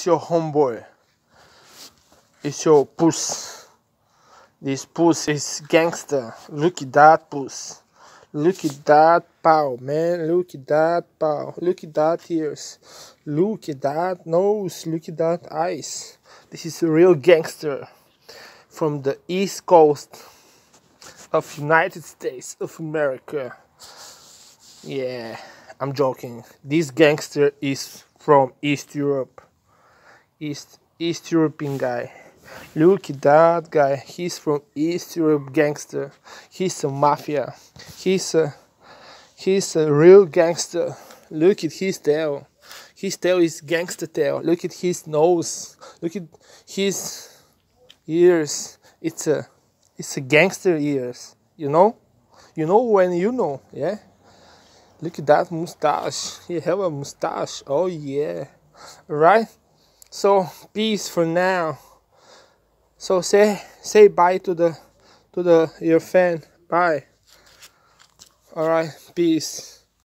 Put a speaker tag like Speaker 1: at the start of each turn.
Speaker 1: It's your homeboy. It's your puss. This puss is gangster. Look at that puss. Look at that pow, man. Look at that pow. Look at that ears. Look at that nose. Look at that eyes. This is a real gangster from the east coast of United States of America. Yeah, I'm joking. This gangster is from East Europe. East East European guy. Look at that guy. He's from East Europe gangster. He's a mafia. He's a he's a real gangster. Look at his tail. His tail is gangster tail. Look at his nose. Look at his ears. It's a it's a gangster ears. You know? You know when you know, yeah? Look at that mustache. He have a mustache. Oh yeah. Alright? So peace for now. So say say bye to the to the your fan. Bye. Alright, peace.